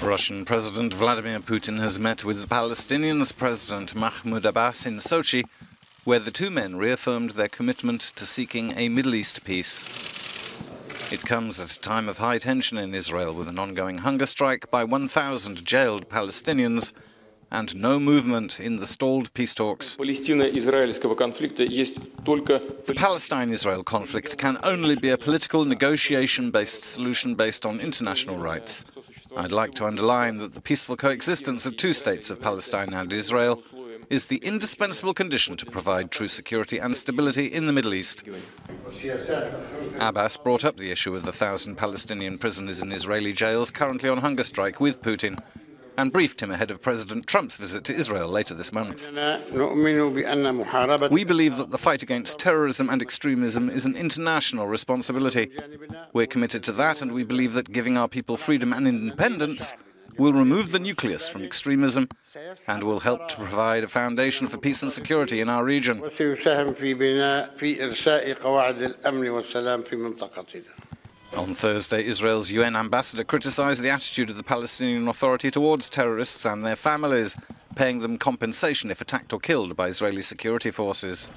Russian President Vladimir Putin has met with the Palestinians President Mahmoud Abbas in Sochi, where the two men reaffirmed their commitment to seeking a Middle East peace. It comes at a time of high tension in Israel with an ongoing hunger strike by 1,000 jailed Palestinians and no movement in the stalled peace talks. The Palestine-Israel conflict can only be a political negotiation-based solution based on international rights. I'd like to underline that the peaceful coexistence of two states of Palestine and Israel is the indispensable condition to provide true security and stability in the Middle East. Abbas brought up the issue of the thousand Palestinian prisoners in Israeli jails currently on hunger strike with Putin and briefed him ahead of President Trump's visit to Israel later this month. We believe that the fight against terrorism and extremism is an international responsibility. We're committed to that, and we believe that giving our people freedom and independence will remove the nucleus from extremism and will help to provide a foundation for peace and security in our region. On Thursday, Israel's UN ambassador criticized the attitude of the Palestinian Authority towards terrorists and their families, paying them compensation if attacked or killed by Israeli security forces.